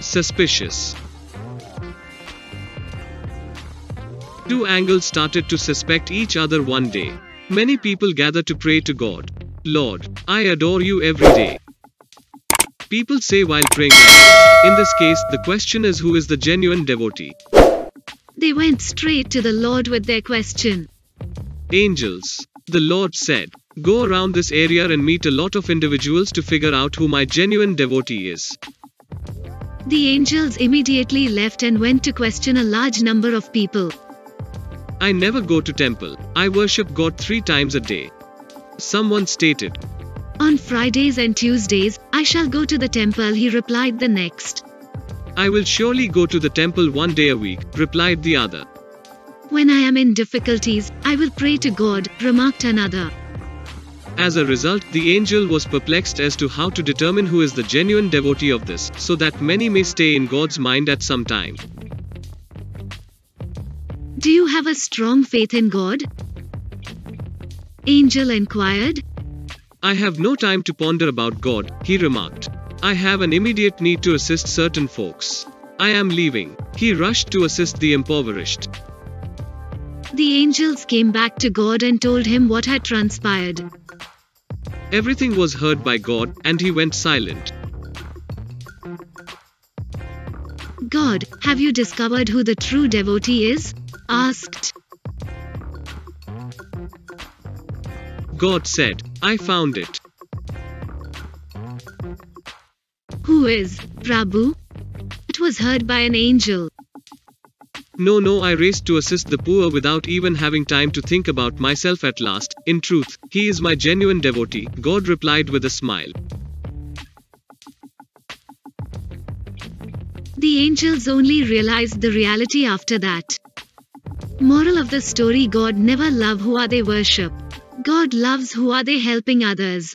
Suspicious. Two angles started to suspect each other one day. Many people gather to pray to God. Lord, I adore you every day. People say while praying. In this case, the question is who is the genuine devotee? They went straight to the Lord with their question. Angels. The Lord said, Go around this area and meet a lot of individuals to figure out who my genuine devotee is. The angels immediately left and went to question a large number of people. I never go to temple. I worship God 3 times a day. Someone stated, On Fridays and Tuesdays, I shall go to the temple, he replied the next. I will surely go to the temple one day a week, replied the other. When I am in difficulties, I will pray to God, remarked another. As a result, the angel was perplexed as to how to determine who is the genuine devotee of this, so that many may stay in God's mind at some time. Do you have a strong faith in God? Angel inquired. I have no time to ponder about God, he remarked. I have an immediate need to assist certain folks. I am leaving. He rushed to assist the impoverished. The angels came back to God and told him what had transpired. Everything was heard by God, and he went silent. God, have you discovered who the true devotee is? asked. God said, I found it. Who is, Prabhu? It was heard by an angel. No, no, I raced to assist the poor without even having time to think about myself at last. In truth, he is my genuine devotee, God replied with a smile. The angels only realized the reality after that. Moral of the story God never love who are they worship. God loves who are they helping others.